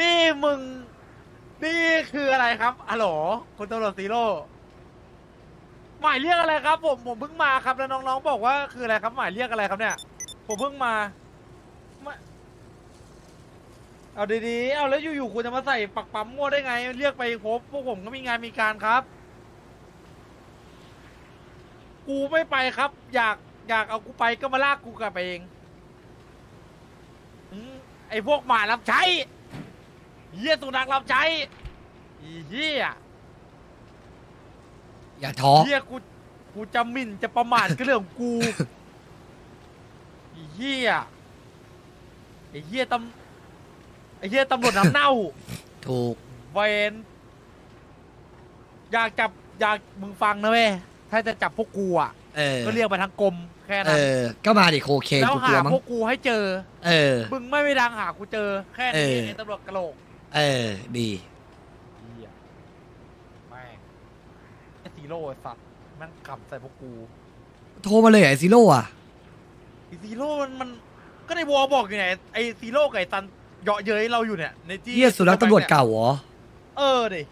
นี่มึง นี่คืออะไรครับอะโหลคุณตำรวจซีโร่หมายเรียกอะไรครับผมผมเพิ่งมาครับแล้วน้องๆบอกว่าคืออะไรครับหมายเรียกอะไรครับเนี่ย ผมเพิ่งมาไม่เอาดีๆเอาแล้วอยู่ๆคุณจะมาใส่ปักปั๊มมั่วได้ไง เรียกไปครบพวกผมก็มีงานมีการครับ กูไม่ไปครับ อยากอยากเอากูไปก็มาลากกูกลับไปเองอืมไอพวกหมารับใช้ เหี้ยสุนัขรับใช้อีเหี้ยอย่าท้อเหี้ยกูกูจะหมิ่นจะประมาทก็เรื่องของกูอีเหี้ยไอเหี้ยตำไอเหี้ยตำรวจน้ำเน่าถูก เวนอยากจับอยากมึงฟังนะเว้ยถ้าจะจับพวกกูอะเออ ก็เรียกมาทั้งกรมแค่เอนั้นอ ก็มาดิโคเคนแล้วกูกลัหาวมั้งพวกกูให้เจอ เออ มึงไม่ไปดังหากูเจอแค่เอนี้อไอ้ตำรวจกระโหลก เออ ดี เหี้ยแม่งไอ้ซีโร่ไอ้สัตว์แมันขับใส่พวกกูโทรมาเลยไอ้ซีโร่อะไอ้ซีโร่มันมันก็ในวอลบอกอยู่ไหนไอ้ซีโร่กับไอ้ตันเยาะเย้ยเราอยู่เนี่ยในที่เฮียสุนัขตำรวจเก่าเหรอ เออดิ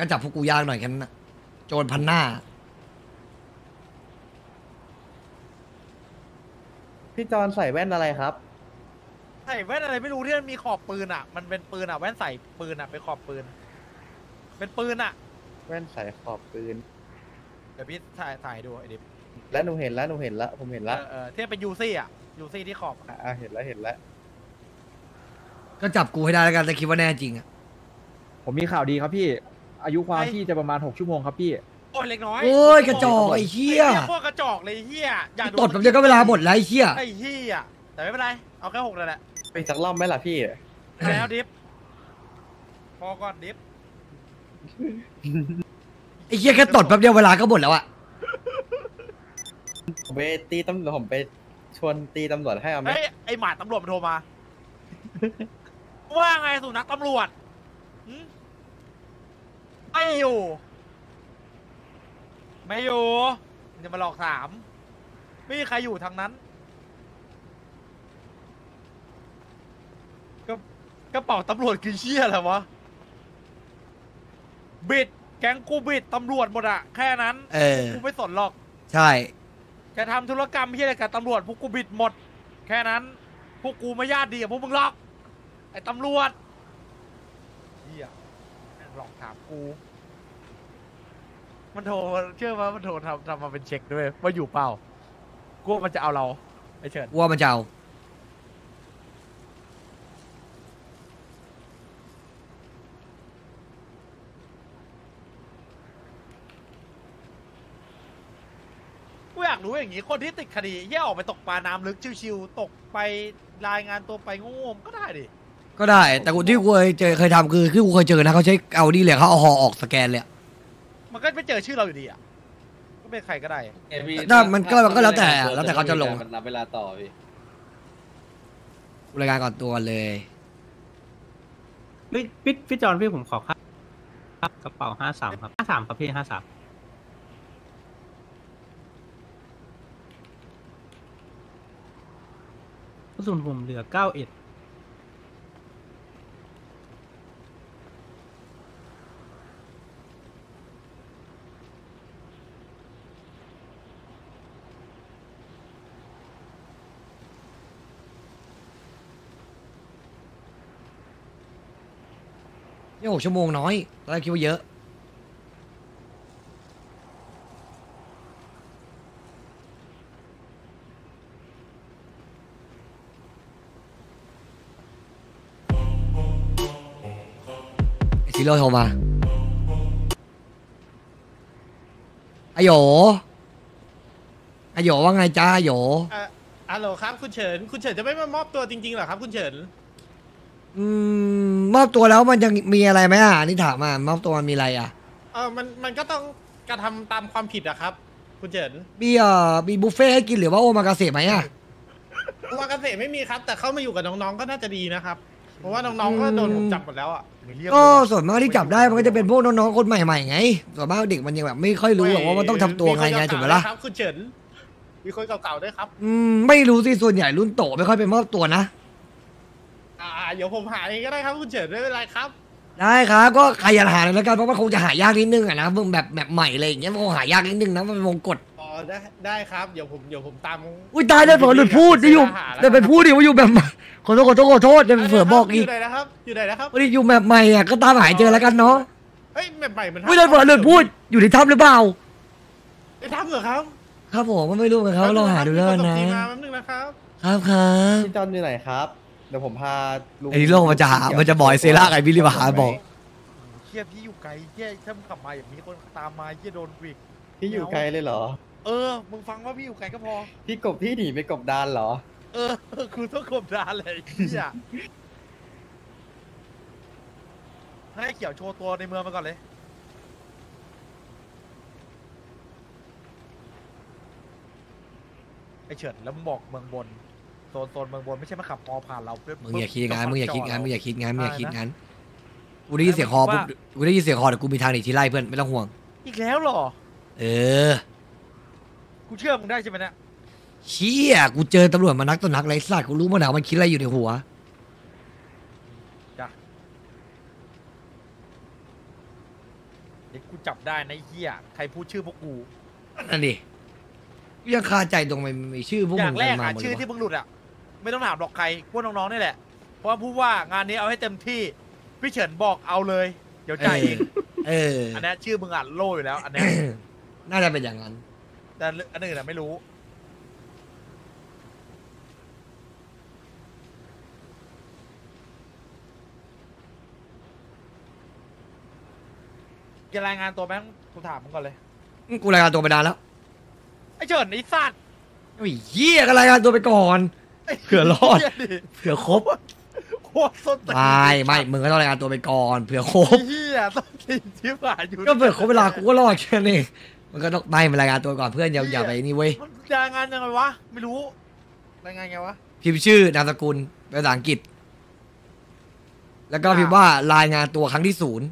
ก็จับพวกกูยากหน่อยแค่นั้นนะโจรพันหน้า พี่จอนใส่แว่นอะไรครับ ใส่แว่นอะไรไม่รู้ที่มันมีขอบปืนอะ มันเป็นปืนอะแว่นใส่ปืนอะเป็นขอบปืน เป็นปืนอะ แว่นใส่ขอบปืน เดี๋ยวพี่ถ่ายถ่ายดูไอ้ดิบแล้วหนูเห็นแล้วหนูเห็นแล้วผมเห็นเอแล้วอเออที่เป็นยูซี่อะยูซี่ที่ขอบอะอะเห็นแล้วเห็นแล้ว ก็จับกูให้ได้แล้วกันแต่คิดว่าแน่จริงอะผมมีข่าวดีครับพี่ อายุความพี่จะประมาณ 6 ชั่วโมงครับพี่โอ้ยเล็กน้อยโอ้ยกระจอกไอ้เฮียไอ้เหี้ยพวกกระจอกเลยไอ้เฮียอยากตดแบบเดียวก็เวลาหมดแล้วไอ้เฮียไอ้เฮียแต่ไม่เป็นไรเอาแค่หกเลยแหละไปสักรอบไหมล่ะพี่แล้วดิฟพอก่อนดิฟไอ้เฮียแค่ตดแป๊บเดียวเวลาก็หมดแล้วอะผมไปตีตำรวจผมไปชวนตีตำรวจให้เอาไหมไอ้ยไอหมาตำรวจมันโทรมา ว่าไงสุนัขตำรวจหึไม่อยู่ ไม่อยู่มันจะมาหลอกถาม ไม่มีใครอยู่ทางนั้น ก็กระเป๋าตำรวจคือเชี่ยอะไรวะ บิด แก๊งกูบิดตำรวจหมดอะแค่นั้น เออ กูไม่สนหรอก ใช่ จะทำธุรกรรมที่อะไรกับตำรวจพวกกูบิดหมด แค่นั้น พวกกูไม่ญาติดีกับพวกมึงหรอก ไอ้ตำรวจเฮียแม่งหลอกถามกู มันโทรเชื่อว่ามันโทรทำทำมาเป็นเช็คด้วยว่าอยู่เปล่ากูว่ามันจะเอาเราไอ้เฉินกูว่ามันจะเอากูอยากรู้อย่างงี้คนที่ติดคดีเฮียออกไปตกปลาน้ำลึกชิวๆตกไปรายงานตัวไปงงๆก็ได้ดิ ก็ได้ แต่กูที่กูเคยเจอเคยทำคือคือกูเคยเจอนะเขาใช้เอาดีเลยเขาเอาหอออกสแกนเลยอะ มันก็ไม่เจอชื่อเราอยู่ดีอะ ก็เป็นใครก็ได้ถ้ามันก็ก็แล้วแต่แล้วแต่เขาจะลง มันนับเวลาต่อพี่กูรายงานก่อนตัวก่อนเลยพี่พี่พี่จอนพี่ผมขอค่ากระเป๋าห้าสามครับห้าสามครับพี่ห้าสามกระสุนผมเหลือเก้าเอ็ด หกชั่วโมงน้อยตอนแรกคิดว่าเยอะไอซิโร่โทรมาอโยอโยว่าไงจ้าอโยอะฮัลโหลครับ คุณเฉิน คุณเฉินจะไม่มามอบตัวจริงๆเหรอครับ คุณเฉิน อืม มอบตัวแล้วมันยังมีอะไรไหมอะนี่ถามอะมอบตัวมันมีอะไรอะ เออมันมันก็ต้องกระทำตามความผิดอะครับ คุณเฉินมีเอ่อมีบุฟเฟ่ต์ให้กินหรือว่าโอมากาเสะไหมอะวากาเสะไม่มีครับ แต่เข้ามาอยู่กับน้องๆก็น่าจะดีนะครับ เพราะว่าน้องๆก็โดนผมจับหมดแล้วอะมีเรียกก็ด้วยส่วนมากที่จับได้มันก็จะเป็นพวกน้องๆคนใหม่ๆไงส่วนมากเด็กมันยังแบบไม่ค่อยรู้หรอกว่ามันต้องทำตัวไงไงถูกไหมล่ะครับคุณเฉินมีคนเก่าๆด้วยครับ อืมไม่รู้สิส่วนใหญ่รุ่นโตไม่ค่อยไปมอบตัวนะ อ่าเดี๋ยวผมหาเองก็ได้ครับคุณเฉินไม่เป็นไรครับได้ครับก็ใครอยากหาเลยแล้วกันเพราะว่าคงจะหายากนิดนึงอะนะมึงแบบแบบใหม่อะไรอย่างเงี้ยมันคงหายากนิดนึงนะมันเป็นวงกฎอ๋อได้ได้ครับเดี๋ยวผมเดี๋ยวผมตามอุ้ยตายได้เผื่อหลุดพูดได้อยู่หาแล้วได้ไปพูดดิว่าอยู่แบบใหม่ขอโทษขอโทษขอโทษได้ไปเผื่อบอกอีอกยู่ไหนนะครับอยู่ไหนนะครับว่าอยู่แบบใหม่อะก็ตามหายเจอแล้วกันเนาะเฮ้ยแบบใหม่มันอุ้ยได้เผื่อหลุดพูดอยู่ในถ้ำหรือเปล่าไอ้ทำเหรอครับ ครับผมก็ไม่รู้เหมือนกันเขาลองหาดูแล้วกันนะมีคส่งทีมมาแป๊บนึงนะครับ ครับครับพี่จอนอยู่ไหนครับ เดี๋ยวผมพาลุงไอ้นี่โลกมันจะหามันจะบอยเซล่าไอ้บิลลี่มาหาบอก เฮียพี่อยู่ไกลเฮียถ้ามึงขับมาอย่างนี้คนตามมาเฮียโดนวิก พี่อยู่ไกลเลยเหรอ เออ มึงฟังว่าพี่อยู่ไกลก็พอ พี่กบพี่หนีไปกบดานเหรอ เออคือต้องกบดานเลยไอ้เฮียให้เขียวโชว์ตัวในเมืองมาก่อนเลย ไอเฉินแล้วมึงบอกเมืองบนโซ นโซนเมืองบนไม่ใช่มาขับมอผ่านเราเพื่มึงอย่าคิดงานมึงอย่าคิดงานมึงอย่าคิดงานมึงอย่าคิดอะไรนะงานกูได้ยินเสียงคอปุ๊บกูได้ยินเสียงคอแต่กูมีทางหนีที่ไล่เพื่อนไม่ต้องห่วง อีกแล้วเหรอ เออ กูเชื่อมึงได้ใช่ไหมเนี่ยเชี่ยกูเจอตำรวจมานักต่อนักไรสัตว์กูรู้มาหนามันคิดอะไรอยู่ในหัวเดี๋ยวกูจับได้ในะไอ้เฮียใครพูดชื่อพวกกูนั่นดิกูยังคาใจตรงมันมีชื่อพวกอมึย่างงแรกกันมาอะหมดชื่อเลที่ยมึงหลุดอะ ไม่ต้องถามหรอกใครพวกน้องๆนี่แหละ เพราะว่าพูดว่างานนี้เอาให้เต็มที่ พี่เฉินบอกเอาเลย เดี๋ยวจ่ายเองเอออันเนี้ยชื่อมึงอะโล่อยู่แล้ว อันเนี้ยน่าจะเป็นอย่างนั้น แต่อันอื่นอะไม่รู้ จะรายงานตัวไหมกูถามมึงก่อนเลย กูรายงานตัวไปนานแล้ว ไอ้เฉินไอ้สัตว์ ไอ้เหี้ยก็รายงานตัวไปก่อนไอ้ เผื่อรอดเหี้ยดิเผื่อครบโคตรส้นตีนไม่ไม่มึงก็ต้องรายงานตัวไปก่อนเผื่อครบไอ้เหี้ยส้นตีนชิบหายอยู่ก็เผื่อครบเวลากูก็รอดแค่นี้มันก็ต้องไม่มันรายงานตัวก่อนเพื่อนอย่าอย่าไปนี่เว้ยมันรายงานยังไงวะไม่รู้รายงานไงวะพิมพ์ชื่อนามสกุลเป็นภาษาอังกฤษ แล้วก็พิมพ์ว่ารายงานตัวครั้งที่ศูนย์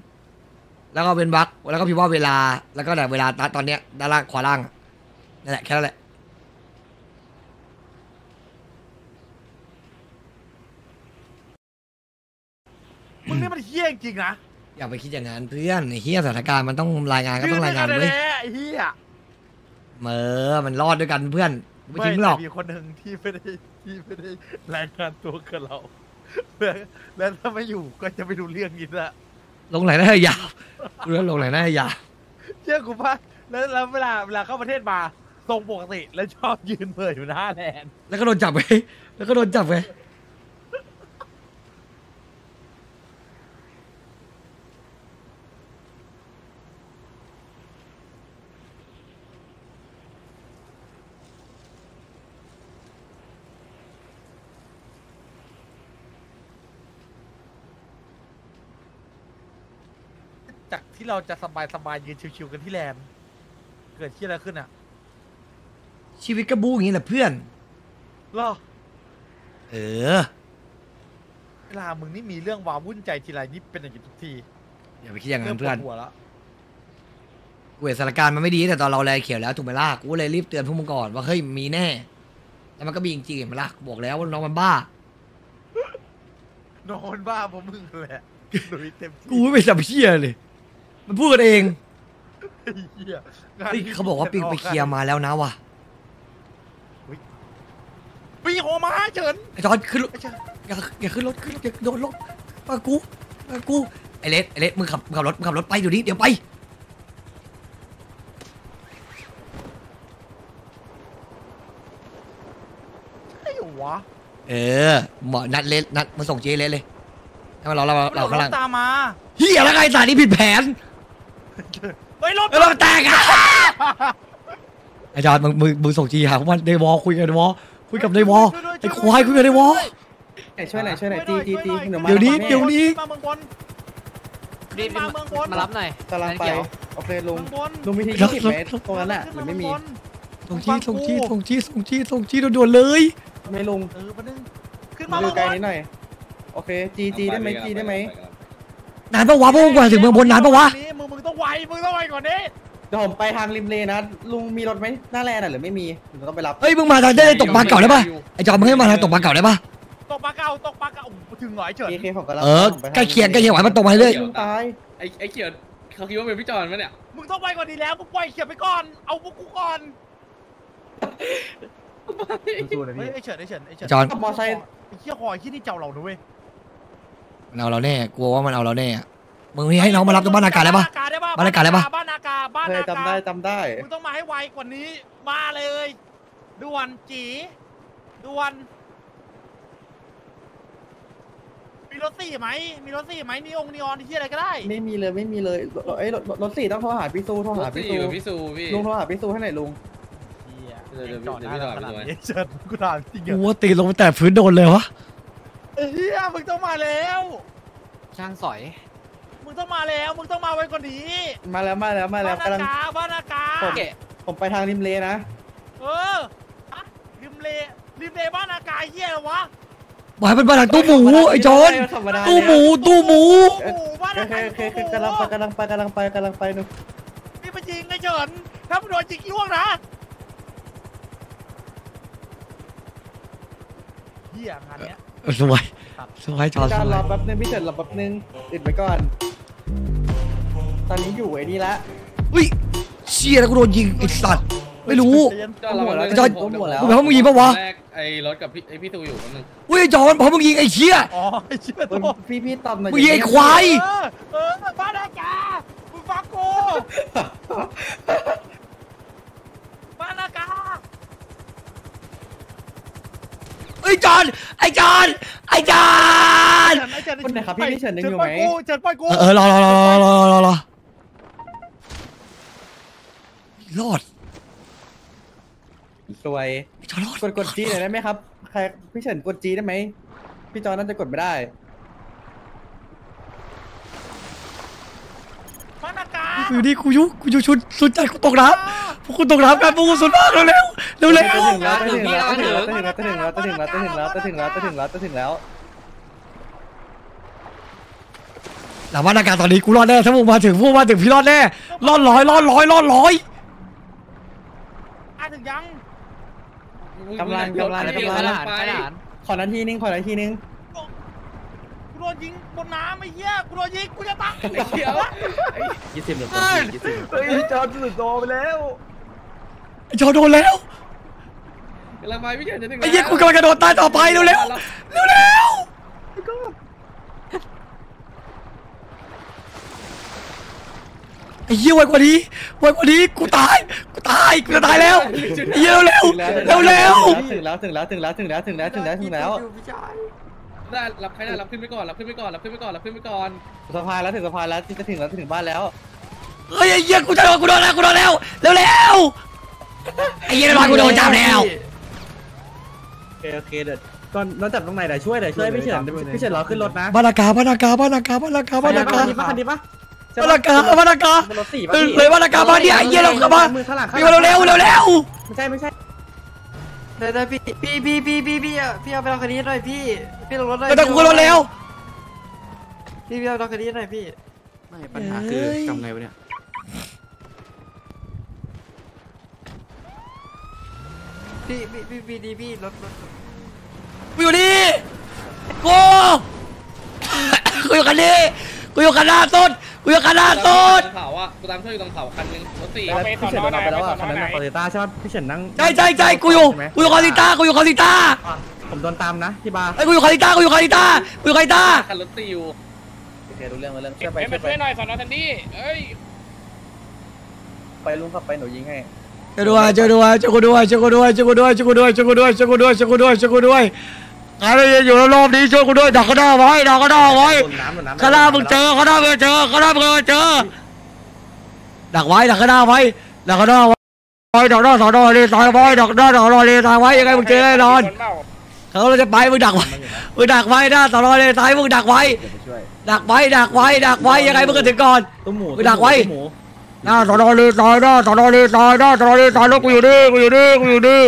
แล้วก็เป็นวรรคแล้วก็พิมพ์ว่าเวลา แล้วก็แต่เวลาตตอนเนี้ยด้านล่างขวาล่างอะนั่นแหละแค่นั้นแหละ มึงนี่มันเหี้ยจริงๆนะอย่าไปคิดอย่างนั้นเพื่อนไอ้เฮียสถานการณ์มันต้องรายงานก็ต้องรายงานชื่อเว้ยแน่ๆไอ้เหี้ยเมอมันรอดด้วยกันเพื่อนไม่ทิ้งหรอกแต่มีคนหนึ่งที่ไม่ได้ที่ไม่ได้รายงานตัวกับเราเพื่อแล้วถ้าไม่อยู่ก็จะไม่รู้เรื่องนี้ละลงไหนได้ยาวกูแล้วลงไหนได้ยาวเชื่อกูป่ะแล้วแล้วเวลาเวลาเข้าประเทศมาทรงปกติแล้วชอบยืนเปิดอยู่หน้าแลนด์แล้วก็โดนจับไปแล้วก็โดนจับไป ที่เราจะสบายสบายๆยืนชิวๆกันที่แลนด์เกิดที่อะไรขึ้นอะชีวิตก็บู๊อย่างนี้แหละเพื่อน เหรอเออ เวลามึงนี่มีเรื่องวาวุ่นใจทีไรนี่เป็นอย่างนี้ทุกทีอย่าไปคิดอย่างเริ่นั้มนปเพื่วอดนหัวแล้วกูเห็นสถานการณ์มันไม่ดีแต่ตอนเราแลเขียวแล้วถูกไหมล่ะกูเลยรีบเตือนพวกมึงก่อนว่าเฮ้ยมีแน่แล้วมันก็มีจริงๆเห็นไหมล่ะกูบอกแล้วว่าน้องมันบ้า นอนบ้าเพราะมึงแหละลุยเต็มที่กูไม่ไปจับเชี่ยเลย มันพูดกันเองไอ้เหี้ยงนเฮ้ยนี้เขาบอกว่าปิงไปเคลียร์มาแล้วนะว่ะปีโหมาเฉินไอ้จอนขึ้นรถไอ้เฉินอย่าอย่าขึ้นรถขึ้นรถอย่าโดนรถมากูมากูไอเลสไอเลสมึงขับมึงขับรถมึงขับรถไปอยู่นี้เดี๋ยวไปไอ้เหรอวะเออหมอนัดเลสนัดมาส่งเจเลสเลยให้มาเราเราเราข้างล่างตามมาเฮียแล้วไงสารนี้ผิดแผน เฮ้ยรถเออเราแตกอะไอ้จอนมึงมึงมึงส่งจีหาพวกมันในวอลคุยกันในวอลคุยกับในวอลไอ้ควายคุยกันในวอลไหนช่วยหน่อยช่วยหน่อยตีตีตีเดี๋ยวมาเดี๋ยวนี้รับแเดี๋ยวนี้มาเมืองบนรีบมาเมืองบนมารับหน่อยกำลังไปเดี๋ยวโอเคลุงเมืองบนลุงมีที่ครับยี่สิบเมตรตรงนั้นแหละหรือไม่มีส่งจีส่งจีส่งจีส่งจีส่งจีด่วนๆเลยไม่ลุงเออมานึงขึ้นมามาดูเมืองไกลบนนิดหน่อยโอเคจีจีได้ไหมจีได้ไหมนานปะวะพวกมึงกว่าถึงเมืองบนนานปะวะมึงมึง ต้องไวมึงต้องไวกว่านี้เดี๋ยวผมไปทางริมเลนะลุงมีรถไหมหน้าแลนด์อะหรือไม่มีหรือต้องไปรับเฮ้ยมึงมาทางได้ตกปลาเก่าได้ปะไอจอมมึงให้มาทางตกปลาเก่าได้ปะตกปลาเก่าตกปลาเก่าโอ้โหถึงเหรอไอ้เฉินเอเคผมก็รับเออผมไปทางใกล้เคียงใกล้เคียงไหวมันตรงมาเรื่อยลุงตายไอ้ไอ้เขียวเขาคิดว่าเป็นพี่จอนมั้ยเนี่ยมึงต้องไปกว่านี้แล้วมึงปล่อยเขียนไปก่อนเอาพวกกูก่อนสู้ๆนะเฮ้ยพี่ไอ้เฉินไอ้เฉินไอ้เฉินจอนขับมอไซค์ไอ้เหี้ยหอยที่นี่เจ้าเรานะเว้ยมันเอาเราแน่กลัวว่ามันเอาเราแน่อะ มึงให้น้องมารับตรงบ้านอากาศได้ปะ บ้านอากาศได้ปะ บ้านอากาศบ้านเคยอากาศจำได้จำได้ มึงต้องมาให้ไวกว่านี้ มาเลยด่วนจีด่วนมีรถสี่ไหมมีรถสี่ไหมนีองนีออนที่อะไรก็ได้ไม่มีเลยไม่มีเลยรถเอ้ยรถรถสี่ต้องโทรหาพี่ซูโทรหาพี่พี่ซูอยู่พี่ซูพี่ลุงโทรหาพี่ซูให้หน่อยลุงเดี๋ยวเดี๋ยวจอดเดี๋ยวหน้าพี่จอดขนาดไปดูไหมนี้เฉินกูถามจริงเหรกูอว่าตีลงไปแต่พื้นโดนเลยวะ เฮียมึงต้องมาแล้วช่างสอยมึ งต้องมาแล้ว มึงต้องมาไวกว่านี้มาแล้วมาแล้วมาแล้วบ้านกำลังอากาศบ้านอากาศผมผมไปทางริมเลนะ เอออะริมเลริมเลบ้านอากาศเฮียเหรอวะบอกให้มันมาทางตู้หมูไอ้จอนธรรมดาตู้หมูตู้หมู โอ้โหบ้านโออาเคกาศโอเคโอเคกำลังไปกำลังไปกำลังไปกำลังไปหนูนี่มันจริงไอ้เฉินถ้ามึงโดนจิกล่วงนะเฮียงานเนี้ย สวยสวยจอนพี่สจอนวรอยแป๊บนึงพี่เฉินรอแป๊บนึงติดไว้ก่อน ตอนนี้อยู่ไอ้นี่ละอุ้ยเชี่ยแล้วกูโดนยิงไอ้สัตว์ไม่รู้จอนเราจอนหมดแล้วกูแปลว่ามึงยิงปะวะแรกไอ้รถกับพี่ไอ้พี่ซูอยู่คนนึงอุ้ยไอ้จอนเพราะมึงยิงไอ้เชี่ยอ๋อไอ้เชี่ยเอ้ยโตพี่พี่ตอบหน่อยมึงยิงไอ้ควาย เออเออบ้านอากาศมึงฟังกูบ้านอากา ไอ้จอนไอจอนไอจอนคนไหนครับพี่นี่เฉินยังอยู่ไหมเฉินปล่อยกูเออรอรอรอรอรอรอรอดสวยกดกดจีหน่อยได้ไหมครับใครพี่เฉินกดจีได้ไหมพี่จอนนั่นจะกดไม่ได้ อากาศอยู่นี่กูยุกูยุชุดสุดใจกูตกน้ำพวกกูตกน้ำกันพวกกูสุดมากเร็วเร็วเร็วเร็วจะถึงแล้วจะถึงแล้วจะถึงแล้วจะถึงแล้วจะถึงแล้วจะถึงแล้วจะถึงแล้วจะถึงแล้วจะถึงแล้วหลังบ้าอากาศตอนนี้กูรอดแน่ถ้ามึงมาถึงพวกมาถึงพี่รอดแน่รอดร้อยรอดร้อยรอดร้อยอะถึงยังกำลังกำลังกำลังขอนาทีนึงขอนาทีนึง โดนยิงบนน้ำไอ้เหี้ยกูโดนยิงกูจะตายไอ้เขียวยี่สิบหรือยี่สิบเฮ้ยจอนสุดโตไปแล้วไอ้จอโดนแล้วกำลังไปพี่เขียวจะถึงไอ้เหี้ยกูกำลังกระโดดตายต่อไปเร็วเร็วเร็วเร็วไอ้เหี้ยไวกว่านี้ไวกว่านี้กูตายกูตายกูจะตายแล้วไอ้เหี้ยเร็วเร็วเร็วถึงแล้วถึงแล้วถึงแล้วถึงแล้วถึงแล้วถึงแล้วถึงแล้ว ได้รับใครได้รับขึ้นไปก่อนรับขึ้นไปก่อนรับขึ้นไปก่อนรับขึ้นไปก่อนสะพานแล้วถึงสะพานแล้วจะถึงแล้วจะถึงบ้านแล้วเฮ้ยไอ้เหี้ยกูจะโดนกูโดนแล้วกูโดนแล้วเร็วเร็วไอ้เหี้ยระวังกูโดนจับแล้วโอเคโอเคเดี๋ยวก่อนเราจับตรงไหนเดี๋ยวช่วยเดี๋ยวช่วยพี่เฉินพี่เฉินรอขึ้นรถนะบ้านอากาศบ้านอากาศบ้านอากาศบ้านอากาศบ้านอากาศคันนี้ปะคันนี้ปะบ้านอากาศบ้านอากาศรถสี่ปะเลยเลยบ้านอากาศบ้านเนี่ยไอ้เหี้ยเราเข้ามามือข้างหลังพี่มาเร็วเร็วเร็วเร็วไม่ใช่ไม่ใช่ ได้ได้พี่พี่พี่พี่พี่พี่อะพี่เอาไปเอาคันนี้หน่อยพี่พี่ลงรถหน่อยก็ต้องกูก็รถเร็วพี่พี่เอาไปเอาคันนี้หน่อยพี่ไม่ปัญหาคือทำไงวะเนี่ยพี่พี่พี่พี่ดีพี่รถรถกูอยู่นี่กูกูอยู่กันนี่กูอยู่กันหน้าต้น กูอยู่กันหน้าต้นเผาอะกูตามเพื่อนอยู่ตรงเผาคันนึงรถสี่พี่เฉินโดนเอาไปแล้วอะคันนั้นน่ะโตโยต้าใช่ปะพี่เฉินนั่งใช่ใช่ใช่กูอยู่กูอยู่คอสิต้ากูอยู่คอสิต้าอะผมโดนตามนะที่บาร์ไอ้ยกูอยู่คอสิต้ากูอยู่คอสิต้ากูอยู่คอสิต้าคันรถสี่อยู่โอเครู้เรื่องรู้เรื่องช่วยไปเอ้ยช่มาวยไปช่วยหน่อยสอนอทันดี้เอ้ยไปลุงขับไปหนูยิงให้ช่วยด้วยช่วยด้วยช่วยกูด้วยช่วยกูด้วยช่วยกูด้วยช่วยกูด้วยช่วยกูด้วยช่วยกูด้วยช่วยกูด้วยช่วยกูด้วย ใครอยู่รอบๆนี้ช่วยกูด้วยดักก็ได้ไว้ดักก็ได้ไว้โดนน้ำโดนน้ำข้างหน้ามึงเจอข้างหน้ามึงเจอข้างหน้ามึงเจอ ดักไว้ดักข้างหน้าไว้ดักข้างหน้าไว้ดักหน้าสอนอเลยตายไว้ดักหน้าสอนอเลยตายไว้ยังไงมึงเจอแน่นอนเขาเราจะไปมึงดักไว้มึงดักไว้หน้าสอนอเลยตายมึงดักไว้เดี๋ยวไปช่วยดักไว้ดักไว้ดักไว้ยังไงมึงก็ถึงก่อนตุ้มหมูไปดักไว้ตุ้มหมูหน้าสอนอเลยตายหน้าสอนอเลยตายหน้าสอนอเลยตายแล้วกูอยู่นี่กูอยู่นี่กูอยู่นี่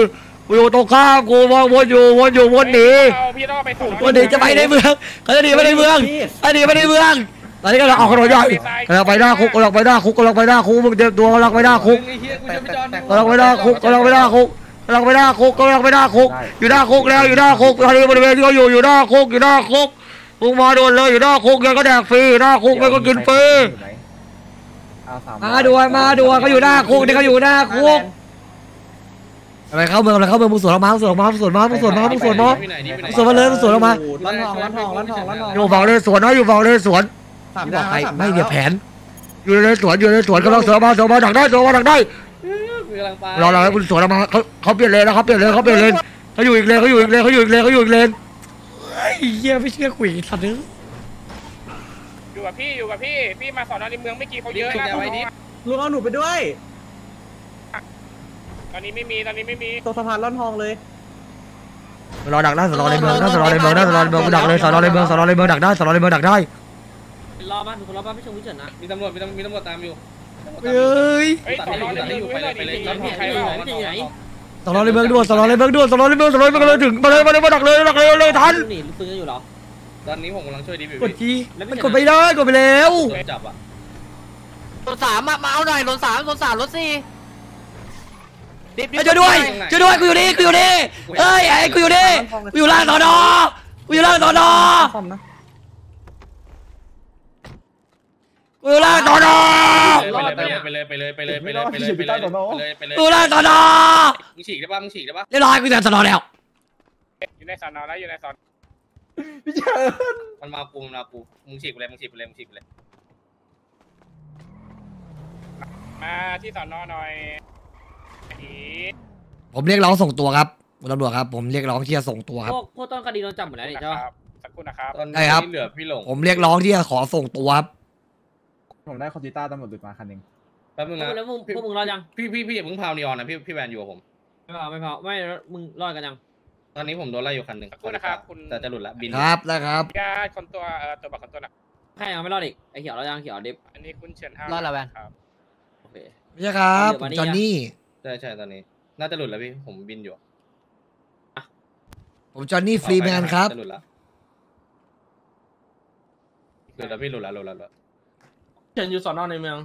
กูอยู่ตรงข้ามกูวนวนอยู่วนอยู่วนหนีพี่ต้องไปสอนอวนหนีจะไปในเมืองเขาจะหนีไปในเมืองเขาหนีไปในเมืองตตอนนี้กำลังออกถนนใหญ่กำลังไปหน้าคุกกำลังไปหน้าคุกกำลังไปหน้าคุกมึงเตรียมตัวกำลังไปหน้าคุกไอ้เหี้ยกูจะไปจอดกำลังไปหน้าคุกกำลังไปหน้าคุกกำลังไปหน้าคุกกำลังไปหน้าคุก อยู่หน้าคุกแล้วอยู่หน้าคุกตอนนี้บริเวณที่เขาอยู่อยู่หน้าคุกอยู่หน้าคุกมึงมาโดนเลยอยู่หน้าคุกยังก็แดกฟรีหน้าคุกมันก็กินฟรีเอาสามมาด่วนมาด่วนเขาอยู่หน้าคุกนี่เขาอยู่หน้าคุก อะไรเข้าเมืองอะไรเข้าเมืองมึงสวนออกมามึงสวนออกมามึงสวนมามึงสวนมามึงสวนมาไปไหนนี่ไปไหนสวนมาเลยมึงสวนออกมาร้านทองร้านทองร้านทองร้านทองอยู่ฝั่งเลยสวนนะอยู่ฝั่งเลยสวนสามบดาอวกใครสามดาวไม่เนี่ยแผน อยู่ในสวนอยู่ในสวนกำลังสวนออกมาสวนออกมาดักได้สวนออกมาดักได้กูกำลังไปรอรอให้คุณสวนออกมาเขาเขาเปลี่ยนเลนแล้วเขาเปลี่ยนเลนเขาเปลี่ยนเลนเขาอยู่อีกเลนเขาอยู่อีกเลนเขาอยู่อีกเลนเขาอยู่อีกเลนเฮ้ยเหี้ยไม่เชื่อคุยสัตว์นึงอยู่กับพี่อยู่กับพี่พี่มาสอนอในเมืองไม่กี่เขาเยอะชุบนะยาไว้ดิลุงเอาหนูไปด้วยต อนนี้ไม่มีตอนนี้ไม่มีตรงสะพานร้านทองเลยรอดักได้สอนอในเมืองได้สอนอในเมืองได้สอนอในเมืองกูดักเลยสอนอในเมืองสอนอในเมืองดักได้สอนอในเมืองดักได้รอมาถูกรอมาพี่ชมพี่เฉินนะมีตำรวจมีตำรวจมีตำรวจตามอยู่เฮ้ยเฮ้ยสอนอในเมืองดูให้หน่อยดิดิมีใครบ้างสอนอในเมืองด่วนสอนอในเมืองด่วนสอนอในเมืองสอนอในเมืองเลยถึงมาเลยมาเลยมาดักเลยดักเลยเลยทันหนีปืนอยู่เหรอตอนนี้ผมกำลังช่วยดิบิวกดทีมันกดไปได้กดไปแล้วจับอะรถสามมาเอาหน่อยรถสามรถสามรถสี่ ช่วยด้วยช่วยด้วยกูอยู่นี่กูอยู่นี่เฮ้ยไอ้กูอยู่นี่กูอยู่ล่างสอนอกูอยู่ล่างสอนอซ่อมนะกูอยู่ล่างสอนอไปเลยไปเลยไปเลยไปเลยไปเลยไปเลยไปเลยไปเลยไปเลยกูอยู่ล่างสอนอมึงฉีกได้ป่ะมึงฉีกได้ป่ะเรียบร้อยกูจะสอนอแล้วอยู่ในสอนอแล้วอยู่ในสอนมันมากูมันมากูมึงฉีกไปเลยมึงฉีกไปเลยมึงฉีกไปเลยมาที่สอนอหน่อยอี ผมเรียกร้องส่งตัวครับคุณตำรวจครับ ผมเรียกร้องที่จะส่งตัวครับ พวกพวกต้นคดีโดนจับหมดแล้วนี่ใช่ปะครับสักครู่นะครับตอนได้ครับนี้เหลือพี่หลงผมเรียกร้องที่จะขอส่งตัวครับ ผมได้คอมพิวต้าตำรวจหลุดมาคันหนึ่งแป๊บนึงนะแล้วมึงพวกมึงรอดยัง พี่พี่พี่อย่าเพิ่งพาวนีออนนะพี่พี่แวนอยู่กับผม ไม่พอไม่พอไม่มึงรอดกันยัง ตอนนี้ผมโดนไล่อยู่คันหนึ่งสักครู่นะครับคุณแต่จะหลุดละบินครับได้ครับญาติคนตัวเอ่อตัวบัตรคนตัวนะใครยังไม่รอดอีกไอ้เขียวรอดยังเขียวดิฟอันนี้คุณเฉินห้ารอดแล้วแวนครับโอเคไม่ใช่ครับเดี๋ยวผวันมนี้จอห์นนี่ใช่ใช่ตอนนี้ น่าจะหลุดแล้วพี่ ผมบินอยู่ผมจอห์นนี่ฟรีแมนครับ จะหลุดละหลุดแล้วพี่หลุดแล้วหลุดแล้วหลุดแล้วเฉินอยู่สอนอในเมือง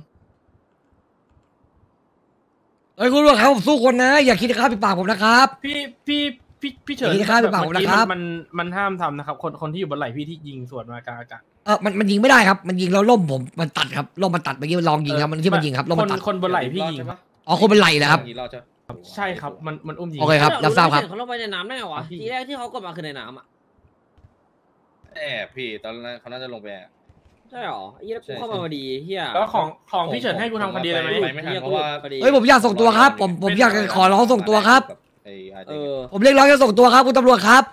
เอ้ยคุณตำรวจครับผมสู้คนนะ อย่าคิดนะครับปิดปากผมนะครับ พี่พี่พี่พี่เฉินอย่างนี้นะครับเป็นปากผมนะครับ มันมันห้ามทำนะครับ คนคนที่อยู่บนไหล่พี่ที่ยิงสวนมากลางอากาศเออมันมันยิงไม่ได้ครับ มันยิงแล้วล่มผม มันตัดครับ ล่มมันตัดเมื่อกี้มันลองยิงครับ มันที่มันยิงครับ ล่มคมันนตัดคนบนไหล่พี่ยิงใช่ปะ อ๋อคนเป็นไหลนะครับอย่างนี้รอดใช่ปะใช่ครับ มันมันอุ้มยิงโอเคครับรับทราบครับเขาลงไปในน้ำได้ไงวะพี่ทีแรกที่เขากดมาคือในน้ำอะแอบพี่ตอนนั้นเขาน่าจะลงไปแอบใช่หรอไอ้เหี้ยแล้วกูเข้ามาพอดีเฮียแล้วของของพี่เฉินให้กูทำคดีอะไรไหมไปไม่ทันเพราะว่าพอดีเฮ้ยผมอยากส่งตัวครับ ผมผมอยากขอร้องส่งตัวครับไอ้อาร์เอเจอผมเรียกร้องจะส่งตัวครับคุณตำรวจครับ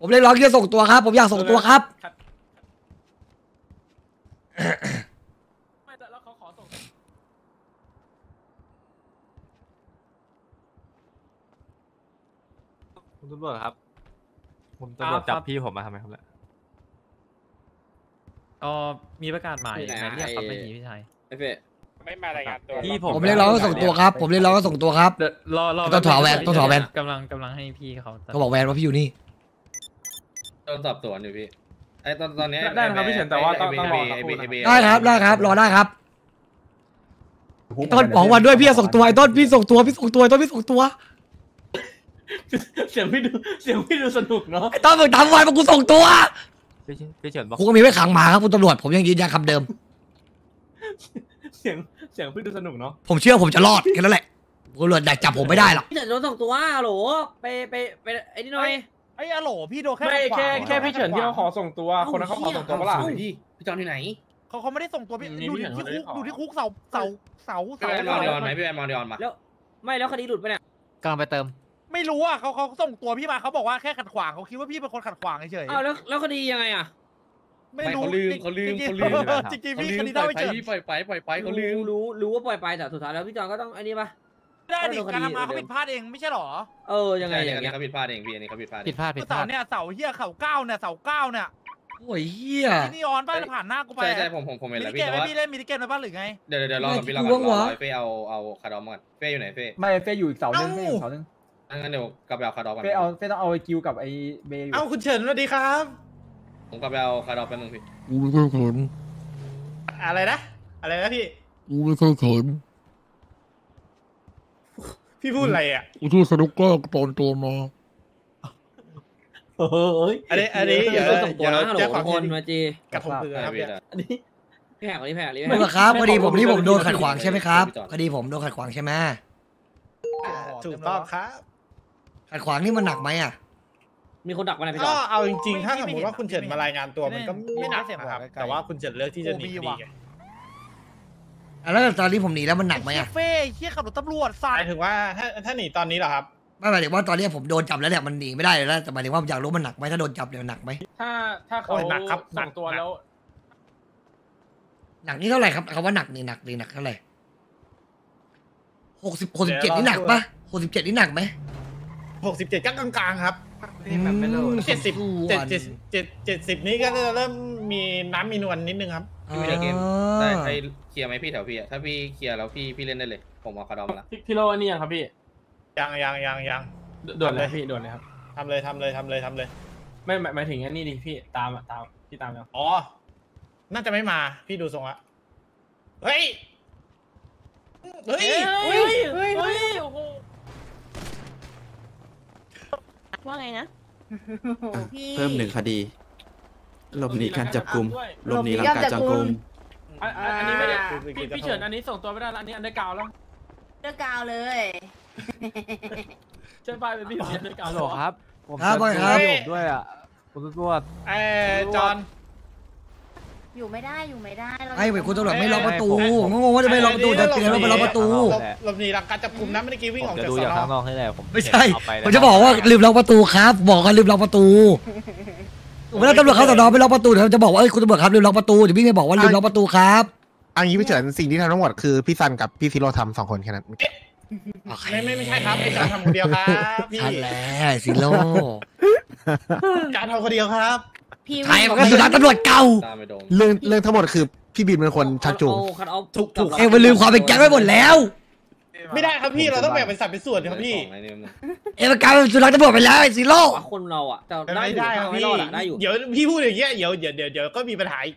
ผมเรียกร้องที่จะส่งตัวครับ ผมอยากส่งตัวครับ ไม่แต่แล้วเขาขอส่ง คุณ ตำรวจครับ คุณตำรวจจับพี่ผมมาทำไมครับเนี่ยก็มีประกาศหมายที่หไหนมายเรียกครับไอ้ไม่มีพี่ชายไอ้เฟะไม่มารายงานตัวพี่ผมผมเรียกร้องจะส่งตัวครับ ผมเรียกร้องจะส่งตัวครับเดี๋ยวรอรอต้องถอดแว่นต้องถอดแว่นกำลังกำลังให้พี่เขาตัดก็บอกแวนว่าพี่อยู่นี่โดนสอบสวนอยู่พี่ไอ้ตอนตอนนี้ได้นะครับพี่เฉินแต่ว่าต้องต้องรอสักไอ้คเบรู่ไอ้เบนะได้ครับได้ครับ รอได้ครับต้นบอกวันด้วยพี่จะส่งตัวไอ้ต้นพี่ส่งตัวพี่ส่งตัวไอ้ต้นพี่ส่งตัว เสียงพี่ดูเสียงพี่ดูสนุกเนาะไอ้ต้นมึงทำไว้มากูส่งตัวพี่เฉินพี่เฉินบอกกูก็มีไว้ขังหมาครับคุณตำรวจผมยังยืนยันคำเดิม เสียงเสียงพี่ดูสนุกเนาะผมเชื่อผมจะรอดแค่นั้นแหละคุณตำรวจดักจับผมไม่ได้หรอกพี่เฉินโดนส่งตัวฮัลโหลไปไปไปไอ้นี่หน่อยไอ้อะโหลพี่โดนแค่ไม่ขัดขแค่วางแค่พี่เฉินที่เขาขอส่งตัว คนนั้นเขาขอส่งตัวเปะล่าพี่พี่จอนที่ไหนเขาเขาไม่ได้ส่งตัวพี่นี่ดูพี่ที่เห็นคุกเขาดูได้ที่คุกเสาเสาเสาพี่เสาแวนมาเดียอนไหมพี่แวนมาเดียอนมาแล้วไม่แล้วคดีหลุดไปะเนี่ยกำลังไปเติม ไม่รู้อะเขาเขาส่งตัวพี่มาเขาบอกว่าแค่ขัดขวางเขาคิดว่าพี่เป็นคนขัดขวางเฉยอ้าวแล้วแล้วคดียังไงอะๆไม่รู้เขาลืมเขาลืมจริงเขาๆลืมเออจริงๆพี่คดีปได้ล่อยไม่ไปเฉินพี่ปล่อยไปปล่อยไปเขาลืมรู้รู้ว่าปล่อยไปแต่สุดท้ายแล้วพี่จอนก็ต้องไอ้นี่ปะได้ดิโดนคดีการทำงานเขาผิดพลาดเองไม่ใช่หรอ เออยังไงใช่อย่างอันเงี้นี้ยเขาผิดพลาดเองพี่อันนี้เขาผิดพลาดเอผิดงพลาดผิดพเสาลาดเนี่ยเสาเฮียเสาเก้าเนี่ยเสาเก้าเนี่ยโอ้ยเฮียที่นี่ออนป้าผ่านหน้ากูไปใช่ใช่ผมผมผมเห็นมิแล้วนิเกพี่มแต่ไหมว่าพี่เล่นมินิเกมในบ้านหรือไงเดี๋ยวเดี๋ยวรอก่อนพี่รอไม่ก่อนกลัวรอวะไอ้เฟ่เอาเอาคาร์ดอมก่อนเฟ่อยู่ไหนเฟ่ไม่เฟยอยู่อีกเสาหนึงเฟยอยู่อีกเสาหนึง งั้นเดี๋ยวกลับไปเอาคาร์ดอมก่อนเฟยเอาเฟยต้องเอาไอคิวกับไอเบย์อยู่เอ้าคุณเฉินสวัสดีครับ ผมก็ไปเอาคาร์ดอปแป๊บนึงพี่กูไม่เคยเขินอะไรนะ อะไรนะพี่ กูไม่เคยเขินพี่พูดอะไรอะกูชื่อสนุกเกอร์ปลอมตัวมา เฮ้ยอันนี้อันนี้เดี๋ยวส่งตัวเดี๋ยวนะฮัลโหลแจ้งความคนจริงมาจีกระทงเกลือครับเนี่ยอันนี้พี่แหกนี่แหกนี่ไม่หรอกครับคดีผมที่ผมโดนขัดขวางใช่ไหมครับคดีผมโดนขัดขวางใช่ไหมถูกต้องครับ ขัดขวางนี่มันหนักไหมอะ มีคนดักมาไหนพี่จก็อนเอาจริงๆ ถ้าไม่สมมไม่ติว่าเห็นคุณเฉินมารายงานตัวมันก็ไม่ไม่หนักไม่เสียงนะครับหัวไกลๆแต่ว่าคุณเฉินเลือกที่จะหนีโอ้มีคดีว่ะไงอะแล้วตอนนี้ผมหนีแล้วมันหนักไหมอะเฟ้ยเฮียขับรถตำรวจสาหดมายถึงว่าถ้าถ้าหนีตอนนี้เหรอครับ ไม่หมายถึงว่าตอนนี้ผมโดนจับแล้วเนี่ยมันหนีไม่ได้เลยนะแต่หมายถึงว่าอยากรู้มันหนักไหมถ้าโดนจับเนี่ยหนักไหมถ้าถ้าเขาโอ้ยหนักครับหนัส่ก งตัวหนักแล้ว หนักนี่เท่าไหร่ครับคำว่าหนักนี่หนักนี่หนักเท่าไหร่หกสิบหกสิบเจ็ดนี่หนักปะหกสิบเจ็ดนี่หนักไหม หกสิบเจ็ดก็กลางๆครับอืมเจ็ดสิบส่เจ็ดวนเจ็ดเจ็ดเจ็ดสิบนี้ก็จะเริ่มมีน้ำมีนวลนิดนึงครับอ๋อพี่เกมได้ใครเคลียร์ไหมพี่แถวพี่อะถ้าพี่เคลียร์แล้วพี่พี่เล่นได้เลย ผมเอาคาร์ดอปมาละพี่พี่โลอันนี้ยังครับพี่ยังยังยังยังด่วนเลยทำเลยพี่ด่วนเลยครับทำเลยทำเลยทำเลยทำเลย ไม่หมายหมายถึงอันนี้ดิพี่ตามอะตามพี่ตามยังอ๋อ น่าจะไม่มาพี่ดูทรงละเฮ้ยเฮ้ยเฮ้ยเฮ้ยเฮ้ย ว่าไงนะเพิ่มหนึ่งคดีหลบหนีการจับกลุ่มด้วยหลบหนีการจับกลุ่มอันอันอันนี้ไม่ได้อ่า พี่พี่เฉินอันนี้ส่งตัวไม่ได้ละอันนี้อันได้กาวแล้วเลือกกาวเลย เชิญไปเป็นพี่อันได้กาวฮัลโหลครับ ผมครับจะว่าไงครับดูผมด้วยอะคุณตำรวจ เอ้ยจอน อยู่ไม่ได้อยู่ไม่ได้ราไอ้เว้ยคุณตำรวจไม่ล็อกประตูผมผมงงว่าจะไม่ล็อกประตูจะเตือนว่าไปล็อกประตู หลบหลบหนีหลังการจับกลุ่มนะเมื่อกี้วิ่งผอมอกจะจากดูสจากอนข้างนออกให้ได้ผมไม่ใช่เอาไปเลยผมจะบอกว่าลืมล็อกประตูครับ บอกว่าลืมล็อกประตูเวลาตำรวจเข้าสอนอไม่ล็อกประตูเดี๋ยวจะบอกว่าเอ้ยคุณตำรวจครับลืมล็อกประตูเดี๋ยวพี่จะบอกว่าลืมล็อกประตูครับอันนี้พี่เฉินสิ่งที่ทำทั้งหมดคือพี่ซันกับพี่ซิโร่ทำสองคนแค่นั้นไม่ไม่ไม่ใช่ครับไอ้จอนทำคนเดียวครับพี่ชัดแล้วซิโร่จอนทำคนเดียวครับ พี่ใช่มันก็สุนัขตำรวจเก่า ตามไปโดนเรื่องเรื่องทั้งหมดคือพี่บินเป็นคนชักจูงคัดเอาถูกถูกเอ้ยมันลืมความเป็นแก๊งไว้หมดแล้ว ไม่ได้ครับพี่เราต้องแบ่งเป็นสัดเป็นส่วนครับพี่ของไอ้นี่มันเอ้ยมันกลายเป็นสุนัขตำรวจไปแล้วไอ้ซิโร่คนเราอะแต่ไม่ได้อยู่ได้ครับไม่พี่รอดอะได้อยู่เดี๋ยวพี่พูดอย่างเงี้ยเดี๋ยวเดี๋ยวเดี๋ยวเดี๋ยวก็มีปัญหาอีก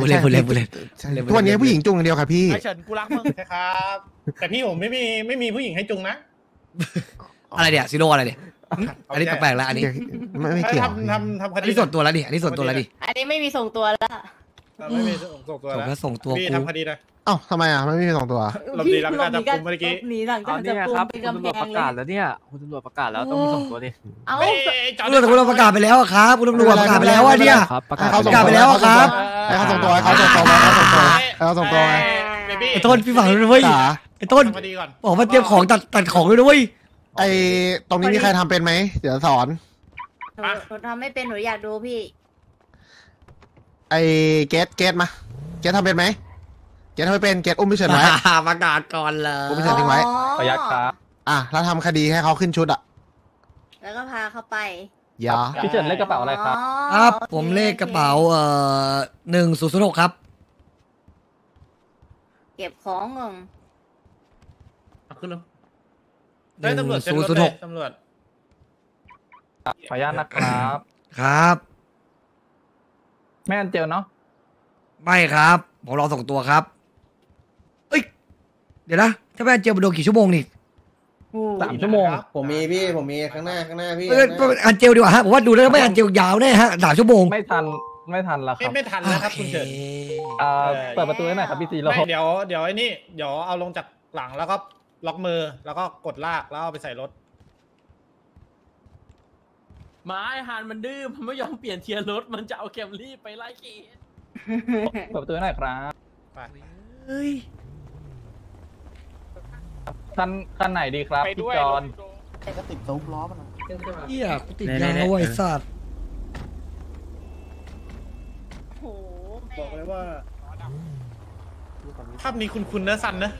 พูดเล่นพูดเล่นพูดเล่น ใช่ทุกวันนี้ผู้หญิงจูงอย่างเดียวครับพี่ ไอ้เฉินกูรักมึงครับ แต่พี่ผมไม่มีไม่มีผู้หญิงให้จุงนะ อะไรเนี่ยซิโร่อะไรเนี่ย อันนี้แปลกๆแล้วอันนี้ไม่ไม่เกี่ยวทำทำทำคอันดีนี้ส่วนตัวแล้วดิอันนี้ส่วนตัวแล้วดิอันนี้ไม่มีส่งตัวแล้วไม่มีส่งตัวส่งแล้แล้ววส่งตัวพี่กูทำคดีหนะ เอ้าทำไมอะไม่มีสองตัวหลบหนีหลังการจับกุมเมื่อกี้ หนีหลังเอาจากจัเนี่บยกุมครับเป็นคุณกำตำรแพวจงประเลกาศยแล้วเนี่ยคุณตำรวจประกาศแล้วต้องมีส่งตัวดิเอาเอ้ยจอตำรวจตำรวจประกาศไปแล้วอะครับคุณตำรวจประกาศไปแล้วอะเนี่ย ครับประให้กาศเขาประกาศไปแล้วอะครับ ให้เขาส่งตัวให้เขาส่งตัวให้เขาส่งตัวให้เขาส่งตัวไง เบบี้ไอ้ต้นพี่ฝังเลยเว้ยจ๋า ไอ้ต้นทำคดีก่อน บอกว่าเตรียมของตัดตัดของเลยด้วย ไอตรงนี้มีใครทำเป็นไหม เดี๋ยวสอน หนูหนูทำไม่เป็นหนูอยากดูพี่ ไอเกตเกตมา เกตทำเป็นไหม เกตทำไม่เป็น เกตอุ้มพี่เฉินไว้ประกาศก่อนเลยผมไม่เชิญทิ้งไว้ อ๋อขออนุญาตครับ อะ แล้วทำคดีให้เขาขึ้นชุดอะแล้วก็พาเขาไปอย่าพี่เฉินเลขกระเป๋าอะไรครับ ครับ โอเผมเลขกระเป๋า เอ่อหนึ่งศูนย์ศูนย์หกครับ เก็บของเงงเอาขึ้นแล้วห ได้นึ่งตำรวจเซ็นศูนรย์ถศูนย์เลหยกตำรวจขออนุญาตนะครับ ครับ ไม่อันเจลเนาะไม่ครับ ผมรอส่งตัวครับ เอ้ย เดี๋ยวนะ ถ้าแม่เจลมาโดนกี่ชั่วโมงนี่สามชั่วโมง ผมมีพี่ ผมมีข้างหน้าข้างหน้าพี่เอ้ยอันเจลดีกว่าฮะผมว่าดูแล้วไม่อันเจลยาวแน่ฮะสามชั่วโมงไม่ทันไม่ทันแล้วคไม่รับไม่ทันนะครับคุณเฉินอ่าเปิดประตูให้หน่อยครับพี่ซีโร่ไม่เดี๋ยวเดี๋ยวไอ้นี่เดี๋ยวเอาลงจากหลังแล้วก็ ล็อกมือแล้วก็กดลากแล้วเอาไปใส่รถ หมาไอ้ฮานมันดื้อมันไม่ยอมเปลี่ยน tier รถ มันจะเอา Camry ไปไล่ขี่เปิดประตูให้หน่อยครับไปเฮ้ยคันคันไหนดีครับไปพี่ด้วยจอนเฮียกูติดยาวไอ้สัตว์โหแม่บอกเลยว่าภาพนี้คุณคุณนะสันนะ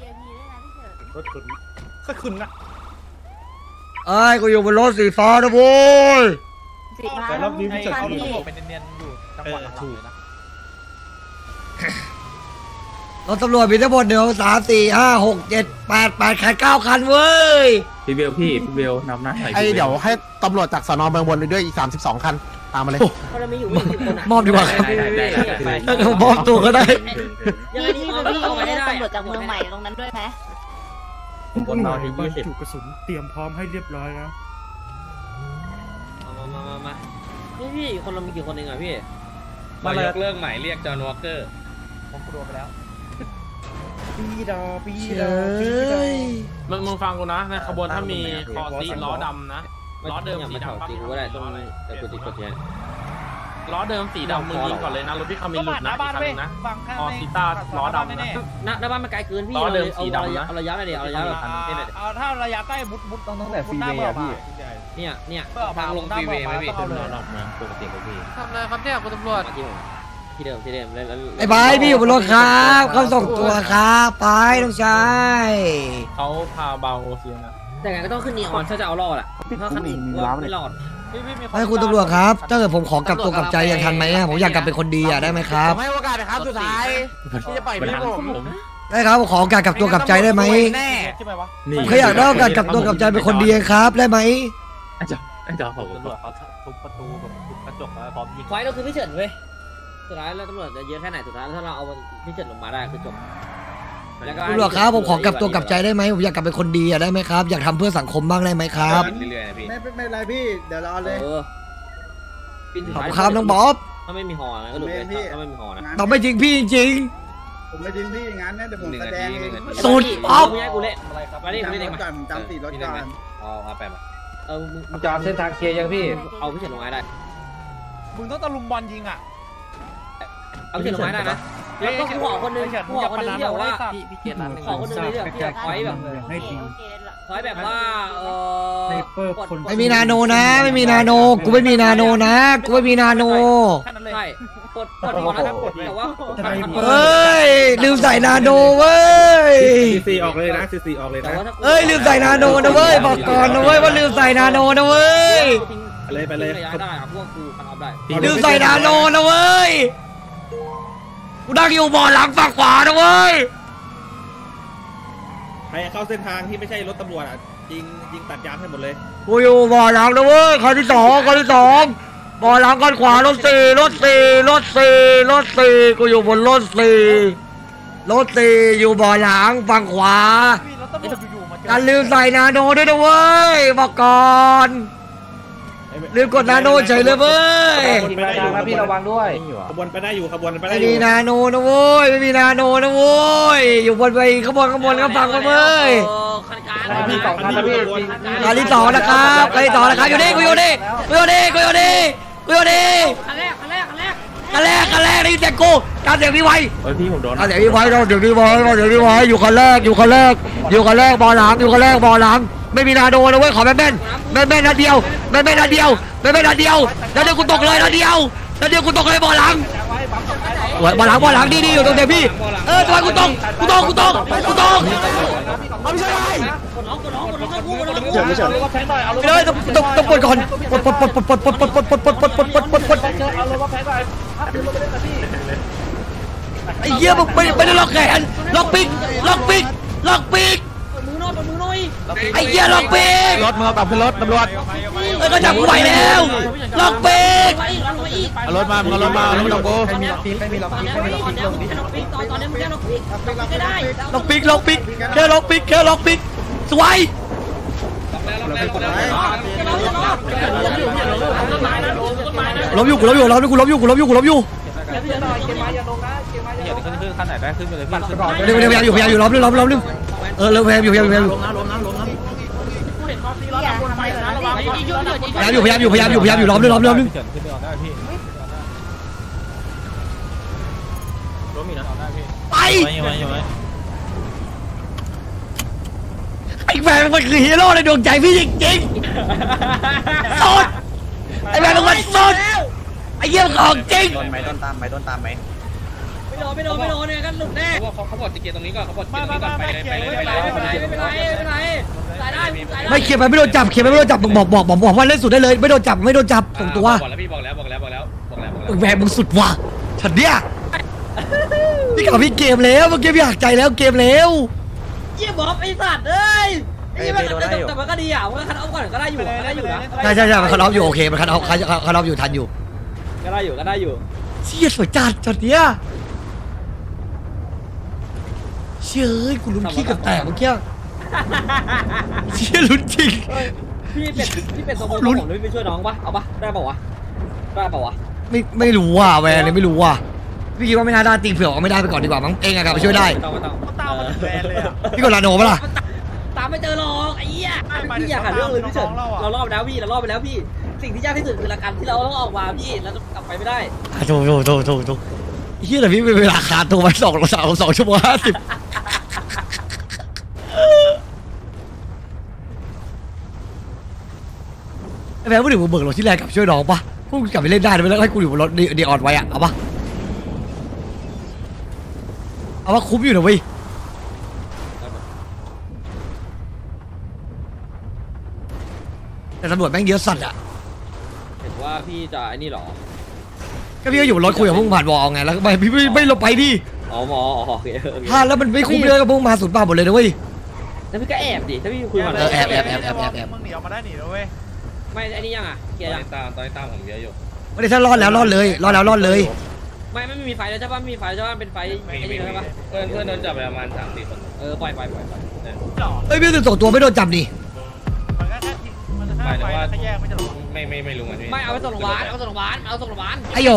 รถคุณก็คุณนะไอ้ยกูอยู่บนรถสีฟ้านะโว้ยสีฟ้าแต่รอบนี้พี่เฉินฟ้าเอาพี่ดีเป็นเนียนๆอยู่จังหวัดหลังๆเลยนะรถตำรวจมีทั้งหมดหนึ่งสามสี่ห้าหกเจ็ดแปดแปดคันเก้าคันเว้ยพี่เบลพี่พี่เบลนำหน้าหน่อยไอเดี๋ยวให้ตำรวจจากสนเมืองบนไปด้วยอีก32คันตามมาเลยคนละมีอยู่ไม่กี่คนอะมอบดีกว่าครับได้ได้ได้ได้เออมอบตัวก็ได้ยังไงพี่พี่เอาไว้ได้ตำรวจจากเมืองใหม่ตรงนั้นด้วยไหม ผมบนเราที่ยี่สิบจุกกระสุนเตรียมพร้อมให้เรียบร้อยแล้วมามามามาพี่พี่คนเรามีกี่คนเองอะพี่มายกเลิกหมายเรียกจอห์นวอลเกอร์ปีดอปีเชดอปีดอยมึงมึงฟังกูนะในขบวนถ้ามีคอซีล้อดำนะล้อเดิมสีดำจริงก็ได้ต้องแต่กูติดกดแทน ล้อเดิมสีดำมึงยิงก่อนเลยนะรถพี่คามินหลุดนะอีกคันนึงนะฟังข้างออในซิต้าล้อดำนะๆหน้าหน้าบ้านมันไกลเกินพี่ล้อเดิมเอาสีดำนะเอาระยะหน่อยดิเอาระยะแบบอ่าเอาถ้าระยะใกล้มุดมุดต้องตั้งแต่มุดหน้าฟรีเวย์อะเบาพี่เนี่ยเนี่ยเพื่อทางลงฟรีเวย์ไหมพี่ต้องเอาเลยรอบเมืองปกติของพี่ทำอะไรครับเนี่ยคุณตำรวจที่ผมที่เดิมที่เดิมแล้วแล้วไอ้บายพี่อยู่บนรถครับเขาส่งตัวครับไปน้องชายเขาพาเบาเสียงนะแต่ไงก็ต้องขึ้นนีออนถ้าจะเอารอดอะถ้าคันอื่นว่าไม่รอด พี่พี่มีนให้คุณตำรวจครับถ้าเกิดผมขอกลับตัวกลับใจยังทันไหมอะผมอยากกลับเป็นคนดีอะได้ไหมครัผบมให้โอกาสนะครับสุดท้ายที่จะปล่อยพี่ผมได้ครับผมขอโอกาสกลับตัวกลับใจได้ไหมแน่ใช่ไหมวะผมแค่อยากได้โอกาสกลับตัวกลับใจเป็นคนดีเองครับ ได้ไหมเดี๋ยวผมตำรวจเขาทุบประตูแบบทุบกระจกแล้วพร้อมยิงไฟเราคือพี่เฉินเว้ยสุดท้ายแล้วตำรวจจะเยอะแค่ไหนสุดท้ายถ้าเราเอาพี่เฉินลงมาได้คือจบ แล้วก็ตำรวจครับผมขอกลับตัวกลับใจได้ไหมผมอยากกลับเป็นคนดีอะได้ไหมครับอยากทำเพื่อสังคมบ้างได้ไหมครับเรื่อยๆนะพี่ไม่ไม่ไม่เป็นไรพี่ เดี๋ยวเราเลย เออปีนสุดขอบท้ายคุณครับน้องบ๊อบ ถ้าไม่มีหอนะก็หลุดไปถ้าไม่มีหอนะต้องไม่จริงพี่จริงผมไม่ทิ้งพี่อย่างนั้นนะเดี๋ยวผมหนึ่งแสนาดทีงหเอนึ่งงนาทีสุดอ๊อฟไม่ให้กูเละมาดิมาดิจำรมาถก่อนจำติดรถก่อนเอาเอาไปมาเออมึงจอดเส้นทางเคลียร์ยังพี่ เอาพี่เฉินลงมาได้มึงต้องตะลุมบอลยิงอะเอาพี่เฉินลงมาได้นะ แล้วก็กูขอคนนึงกูขอคนนึงที่แบบว่าพี่เกียรติร้านหนึ่งขอคนนึงที่แบบที่แบบคอยแบบให้ดีคอยแบบว่าเออในเปิดคนๆไม่มีนาโนนะ ไม่มีนาโน กูไม่มีนาโนนะกูไม่มีนาโนแค่นั้นเลยใช่กดกดหัวนะแต่ว่าเฮ้ยลืมใส่นาโนเว้ยซีออกเลยนะซีซีออกเลยแต่นะว่าถ้าเอ้ยลืมใส่นาโนนะเว้ยบอกก่อนนะเว้ยว่าลืมใส่นาโนนะเว้ยไปเลยไปเลยระยะได้อะพวกกูคันออฟได้ลืมใส่นาโนนะเว้ย กูนั่งอยู่เบาะหลังฝั่งขวานะเว้ยใครเข้าเส้นทางที่ไม่ใช่รถตำรวจอะยิงยิงตัดยางให้หมดเลยกูอยู่เบาะหลังนะเว้ยคันที่สองคันที่สองเบาะหลังคันขวารถสี่รถสี่รถสี่รถสี่กูอยู่บนรถสี่รถสี่อยู่เบาะหลังฝั่งขวาพี่แล้วตำรวจอยู่ๆมาเจอการลืมใส่นาโนด้วยนะเว้ยบอกก่อน ลืมกดนาโนเฉยเลยเว้ยไปได้อยู่นะพี่ระวังด้วยขบวนไปได้อยู่ขบวนไปได้ไม่อยู่มีนาโนนะเว้ยไม่มีนาโนนะเว้ยอยู่บนไปขบวนขบวนก็ฟังกันเว้ยคันกลางพี่สองคันนะพี่การที่สองนะครับการที่สองนะครับอยู่นี่กูอยู่นี่กูอยู่นี่กูอยู่นี่กูอยู่นี่คันแรกคันแรกคันแรกกันแรกกันแรกได้ยินเสียงกูการเสียงพี่ไวเฮ้ยพี่ผมโดนการเสียงพี่ไวเราเสียงพี่ไวเราเสียงพี่ไวอยู่คนแรกอยู่คนแรกอยู่คนแรกบอลหลังอยู่คนแรกบอลหลัง ไม่มีนาโดนะเว้ยขอแม่แม่นแม่แม่นนัดเดียวแม่แม่นนัดเดียวแม่แม่นนัดเดียวนัดเดียวกูตกเลยนัดเดียวนัดเดียวกูตกเลยบอลหลังบอลหลังบอลหลังดีดีอยู่ตรงเดพี่เออตัวกูตกกูตกกูตกกูตกเอาไม่ใช่ไรกดน้องกดน้องกดน้องเข้าคู่กดน้องเข้าคู่เฉินไม่เฉินไม่ได้ต้องต้องต้องปลดก่อนปลดปลดปลดปลดปลดปลดปลดปลดปลดปลดปลดปลดปลดปลดปลดเอารถมาแพ้หน่อยพับรถมาเล่นนะพี่ไอ้เหี้ยมึงไม่ไม่ได้ล็อกแขนล็อกปีกล็อกปีกล็อกปีก อหน่อยกดมือหน่อยไอ้เหี้ยล็อกปีกรถมึงเอากลับขึ้นรถตำรวจเอ้ยก็จับกูไหวแล้วล็อกปีกไปอีกไปอีกเอารถมามึงเอารถมาเอารถมากูตอนนี้ไม่มีล็อกปีกไม่มีล็อกปีกตอนนี้ล็อกปีกตอนนี้มึงแค่ล็อกปีกไม่ได้ล็อกปีกล็อกปีกแค่ล็อกปีกแค่ล็อกปีกสวยต้นไม้นะต้นไม้นะล้มอยู่กูล้มอยู่ล้มอยู่กูล้มอยู่กูล้มอยู่กูล้มอยู่เกียร์หน่ อยเกียร์มาอย่าลงนะเกียร์มาอย่าลงขึ้นขึ้นขั้นไหนได้ขึ้นไปเลยพี่ขึ้นเดี๋ยวเดี๋ยวพยายามอยู่พยายามอยู่ล้มนึงล้มล้มนึงเออเร็วพยายามอยู่พยายามอยู่พยายามอยู่กูเห็นคอซีล้อดำบนไฟนะระวังยิงยุ่งเลยยิงพยายามอยู่พยายามอยู่พยายามอยู่พยายามอยู่ล้มนึงล้มนึงล้มนึงเฉินขึ้นไปก่อนได้พี่ล้มอีกนะได้พี่ไปยังไงยังไงไอ้แฟนมันคือฮีโร่ในดวงใจพี่จริงๆสุดไอ้แฟนมันสุดไอ้เยี่ยมของจริงโดนไหมโดนตามไหมโดนตามไหมไม่ โดนไม่โดนไม่โดนเนี่ยกันหลุดแน่เขาเขาเขาบอกจะเกียร์ตรงนี้ก่อนเขาบอกเกียร์ตรงนี้ก่อนไปเลยไปเลยไม่ไปเป็นเลไรยไม่เป็นไรไม่เป็นไรไม่เป็นไรสายได้สายได้ไม่เขียนไปไม่โดนจับเขียนไปไม่โดนจับมึงบอกบอกบอกบอกว่าเล่นสุดได้เลยไม่โดนจับไม่โดนจับส่งตัวบอกแล้วพี่บอกแล้วบอกแล้วบอกแล้วบอกแล้วบอกแล้วมึงแหวมึงสุดว่ะฉันเนี่ยพี่กับพี่เกมแล้วเมื่อกี้พี่หักใจแล้วเกมแล้วเยี่ยบอบไอ้สัตว์เอ้ยไอ้ไอ้ยังไม่แต่แต่มันก็ดีอะมันก็คัดเอาก่อนก็ได้อยู่ก็ได้อยู่นะใช่ใช่ใช่มันคัดออฟอยู่โอเคมันคัดออฟคัดคัดออฟอยู่ทันอยู่ก็ได้อยู่ก็ได้อยู่เชี่ยสวยจัดจัดเนี้ย เชี่ยเอ้ยกูลุ้นขี้กับแตกเมื่อกี้เชี่ยลุ้นจริงพี่เป็ดพี่เป็ดตัวมือลุ้นผมเลยไปช่วยน้องปะเอาปะได้ปะวะได้ปะวะไม่ไม่รู้ว่ะแวนเลยไม่รู้ว่ะพี่คิดว่าไม่น่าได้ตีเผื่อว่าไม่ได้ไปก่อนดีกว่ามั้งเองอะกลับไปช่วยได้ไม่ต้องไม่ต้องตามมาถึงแบรนด์เลยอะพี่กดลาโนปะล่ะตามไม่เจอหรอกไอ้เหี้ยไม่พี่อยากหาเรื่องเลยพี่เฉินน้องๆเราอะ เรารอบแล้วพี่เรารอบไปแล้วพี่ สิ่งที่ยากที่สุดคือละกันที่เราต้องออกมาพี่แล้วกลับไปไม่ได้ อะโถโถโถโถโถ เฮียแต่พี่เป็นเวลาขาดตัวไปสองสองสองชั่วโมงห้าสิบไอ้แม่พูดถึงมึงเบิกรถที่แรกกลับช่วยน้องปะพวกมึงกลับไปเล่นได้นะแล้วให้กูอยู่บนรถดีดออนไว้อะเอาปะเอาว่าคุ้มอยู่นะเว้ยแต่ตำรวจแม่งเยอะสัตว์อะเห็นว่าพี่จะไอ้นี่หรอ ก็พี่ก็อยู่บนรถคุยกับพวกมึงผ่านวอลไงแล้วก็ไม่พี่ไม่ไม่ลงไปดิอ๋อหมออ๋อโอเคโอเคพลาดแล้วมันไม่คุ้มเลยกับพวกมึงมาสูญเปล่าหมดเลยนะเว้ย แล้วพี่ก็แอบดิถ้าพี่คุยผ่านเออแอบแอบแอบแอบแอบแอบ มึงหนีออกมาได้หนีแล้วเว้ยไม่ไอ้นี่ยังอะเกีตยอนร์ยังนี้ตามตอนนี้ตามผมเยอะอยู่ไม่ได้ถ้ารอดแล้วรอดเลยรอดแล้วรอดเลย ไม่ไม่มีไฟแล้วใช่ป่ะไม่มีไฟใช่ป่ะเป็นไฟไม่ไอ้ไม่นี่ใช่ป่ะเพื่อนเพื่อนโดนจับไปประมาณสามสี่คนเออปล่อยปล่อยปล่อยปล่อย หรอ เอ้ยพี่รู้สึกส่งตัวไม่โดนจับนี่มัน หฆ่ามายถึไฟงว่าแล้วก็แยกไม่ใช่หรอไม่ไม่ไม่รู้เหมือนพี่ไม่เอาไปส่งโรงพยาบาลเอาไปส่งโรงพยาบาลเอาส่งโรงพยาบาลไอ้โห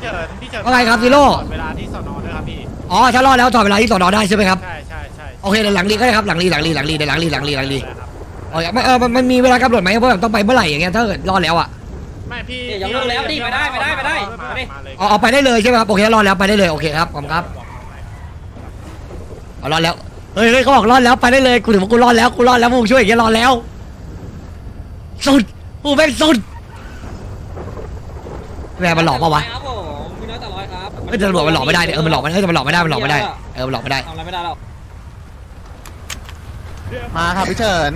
เจอพี่เจอว่าไงครับซีโร่เวลาที่สอนอด้วยครับพี่อ๋อถ้ารอดแล้วต่อเวลาที่สอนอได้ใช่ไหมครับใช่ใช่ใช่โอเคเดี๋ยวหลังรีก็ได้ครับหลังรีหลังรีหลังรีเดี๋ยวหลังรีหลังรีหลังรีอ๋อไม่เออมันมันมีเวลากำหนดไหมว่าแบบต้องไปเมื่อไหร่อย่างเงี้ยถ้าเกิดรอดแล้วอะไม่พี่เนี่ยยังเลิกแล้วดิไปได้ไปได้ไปได้ไปได้มาเลยอ๋อเอาไปได้เลยใช่ไหมครับโอเครอดแล้วไปได้เลยโอเคครับขอบคุณครับเอารอดแล้วเฮ้ยเฮ้ยเขาบอกรอดแล้วไปได้เลยกูถือว่ากูรอดแล้วกูรอดแล้วพวกมึงช่วยอย่างเงี้ยรอดแล้ว สุดกูแม่งสุดแม่มันหลอกปะวะครับผมมีน้อยแต่ร้อยครับเอ้ยแต่ตำรวจมันหลอกไม่ได้เนี่ยเออมันหลอกไม่ได้เออมันหลอกไม่ได้มันหลอกไม่ได้เออมันหลอกไม่ได้ทำอะไรไม่ได้หรอกมาครับพี่เฉิน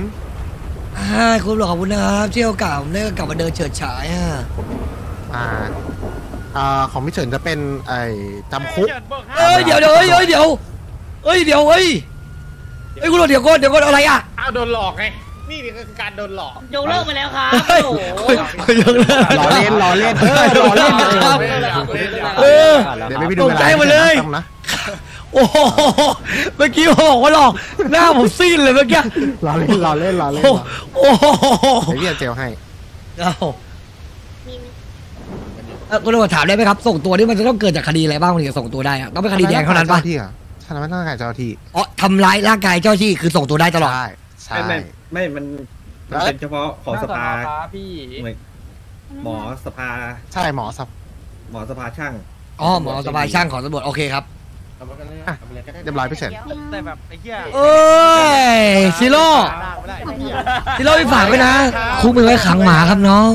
อ่าคุณหลอกขอบคุณนะครับที่โอกาสผมได้กลับมาเดินเฉิดฉายอะอ่าอ่าของพี่เฉินจะเป็นไอ้จำคุกเอ้ยเดี๋ยวเดี๋ยวเอ้ยเอ้ยเดี๋ยวเอ้ยเดี๋ยวเอ้ยเอ้ยคุณหลอกเดี๋ยวก่อนเดี๋ยวก่อนอะไรอะอ้าวโดนหลอกไง นี่คือการโดนหลอก ยกเลิกไปแล้วครับเฮ้ยโอ้โหเฮ้ยยังเลิกล้อเล่นล้อเล่นเออล้อเล่นครับเอเออเดี๋ยวไม่ไปดูตกใจหมดเลยต้องนะโอ้โหเมื่อกี้ผมบอกว่าหลอกหน้าผมซีดเลยเมื่อกี้ล้อเล่นล้อเล่นล้อเล่นโอ้โอ้โหเดี๋ยวพี่จะเจลให้เอาเอ่อคุณตำรวจถามได้ไหมครับส่งตัวนี่มันจะต้องเกิดจากคดีอะไรบ้างถึงจะส่งตัวได้อะต้องเป็นคดีแดงเท่านั้นปะที่อะใช่ไหมต้องการเจ้าที่อ๋อทำร้ายร่างกายเจ้าที่คือส่งตัวได้ตลอดใช่ใช่ ไม่ไม่ไม่มันมันเป็นเฉพาะของสภาพี่เหมือนหมอสภาใช่หมอสับหมอสภาช่างอ๋อหมอสบายช่างของตำรวจโอเคครับอะเรียบร้อยพี่เฉินแต่แบบไอ้เหี้ยเอ้ยซิโร่ไม่ได้ไอ้เหี้ยซิโร่พี่ฝากไว้นะคุกมือไว้ขังหมาครับน้อง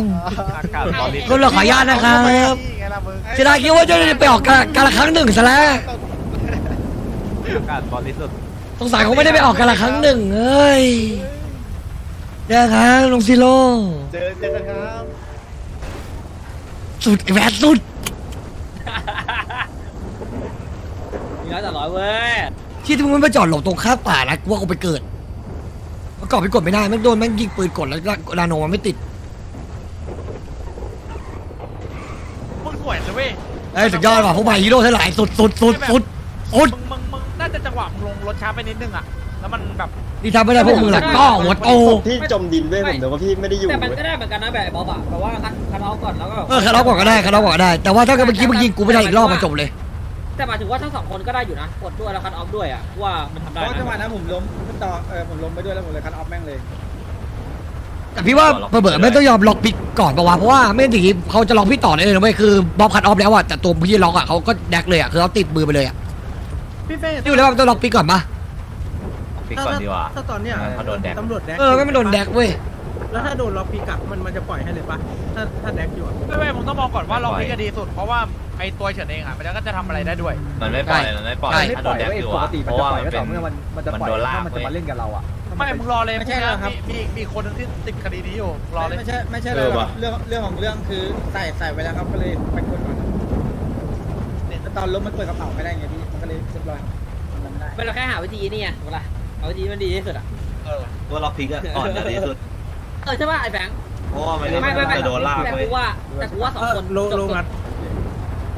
คุณเราขออนุญาตนะครับนี่ไงล่ะมึงเสียดายคิดว่าจะได้ไปออกกะการละครั้งหนึ่งซะแล้วอากาศบริสุทธิ์สงสัยคงไม่ได้ไปออกกันละครั้งหนึ่งเอ้ย เดี๋ยวครับลุงซิโร่เจอเจอกันครับ สุดไอ้แหวนสุดมีน้อยแต่ร้อยเว้ยที่ที่มึงไม่ไปจอดหลบตรงข้างป่านะกูว่ากูไปเกิดเมื่อก่อนไปกดไม่ได้แม่งโดนแม่งยิงปืนกดแล้วนาโนมันไม่ติดมึงสวยเลยเว้ยเอ้ยสุดยอดว่ะพวกใหม่ฮีโร่ทั้งหลายสุดสุดสุดสุดสุดมึงมึงมึงน่าจะจังหวะมึงลงรถช้าไปนิดนึงอะแล้วมันแบบ นี่ทำไม่ได้พวกมึงหลักก็หัวโตพี่จมดินด้วยผมเดี๋ยวว่าพี่ไม่ได้อยู่แต่มันก็ได้เหมือนกันนะแบบไอ้บ๊อบอะแบบว่าคัดคัดเอาก่อนแล้วก็เออคาร์ลก่อนก็ได้คาร์ลก่อนก็ได้ แต่ว่าถ้าเกิดเมื่อกี้มึงยิงกูไม่ได้อีกรอบมาจบเลย แต่หมายถึงว่าทั้งสองคนก็ได้อยู่นะกดด้วยแล้วคัดออฟด้วยอะว่ามันทำเพได้ราะจังหวะนะนั้นผมล้มต่อเออผมล้มไปด้วยแล้วผมเลยคัดออฟแม่งเลยแต่พี่ว่าเบื่อๆไม่ต้องยอมล็อกปิกก่อนปะวะเพราะว่าไม่ถึงเขาจะล็อกพี่ต่อได้เลยนะเว้ยคือบ๊อบคัดออฟแล้วอะแต่ตัวพี่ล็อกอะเขาก็แดกเลยอะคือเขาติดมือไปเลยอะพี่เป้อยู่แล้วว่ามันต้องล็อกปิกก่อนปะ ปิดก่อนดีกว่าถ้าตอนเนี้ยเขาโดนแดกตำรวจแดกเออไม่ไม่โดนแดกเว้ยแล้วถ้าโดนล็อกปีกลับมันมันจะปล่อยให้เลยปะถ้าถ้าแดกอยู่อะไม่ไม่มึงต้องมองก่อนว่าเราพิกดีสุดเพราะว่าไอ้ตัวเฉินเองอะมันก็จะทำอะไรได้ด้วย มันไม่ปล่อยมันไม่ปล่อยใช่ถ้าโดนแดกอยู่ปกอะติเพมันราะจะว่าปล่อยมันก็เป็ต่อนเมื่อมันมันจะปล่อยมันโดนลากถ้ามันจะเว้ยมาเล่นกับเราอะไม่มึงรอเลยไม่ใช่แล้วครับมีมีมีคนหนึงที่ติดคดีนี้อยู่รอเลยไม่ใช่ไม่ใช่เอเลอยว่ะเรื่องเรื่องของเรื่องคือใส่ใส่ไว้แล้วครับก็เลยไปกดก่อนเนี่ยแล้วตอนล้มมันเปิดกระเป๋าไม่ได้ไงพี่มันก็เลยเรียบร้อยมันไม่ได้เป็นเราแค่หาวิธีนี่ไงเวลา เอาดีมันดีที่สุดอะว่าล็อกพิกอะอ่อนจะดีสุดเออใช่ป่ะไอ้แบงค์เพราะว่าไม่ไม่ไม่ไม่จะโดนลากแต่ไว้กูว่าแต่กูว่าสองคนโลจบโลจบงัด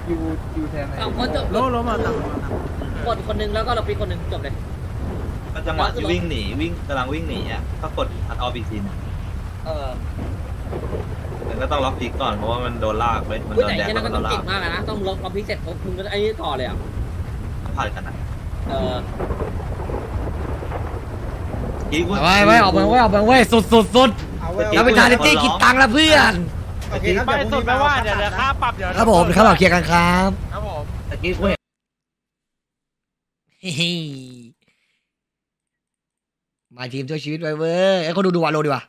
ยูยูแทนไหนสองคนจบโลโลมาตังกดคนหนึงแล้วก็เราปีคนหนึงจบเลยก็จังหวะที่วิ่งหนีวิ่งกำลังวิ่งหนีอะก็กดอัดออฟอีกทีหนึงเออมันก็ต้องล็อกพิกก่อนเพราะว่ามันโดนลากไว้มันผู้โดนไหนแดงแค่แล้นั้วนก็ก็โดต้องนลาเก่กงมากเลยนะต้องลบเอาพิกเสร็จปุ๊บมึงก็ไอ้นี่ต่อเลยอะผ่านกันนะเออ อีกเอาไว้ไว้ออกมาไว้ออกมาไว้สุดสุดสุดเอาไว้แล้วเป็นทาริตี้กินตังค์ละเพื่อนโอเคครับไม่เดี๋ยวพสุรุ่ดงไม่นี้ว่ามาเดี๋ยวเดี๋ยวค่าปรับเดี๋ยวครับผมครับเราเคลียร์กันครับครับผมตะกี้กูเห็นเฮ้ยมาทีมช่วยชีวิตไว้เว้ยไอ้คนดูดูวาโลดีกว่า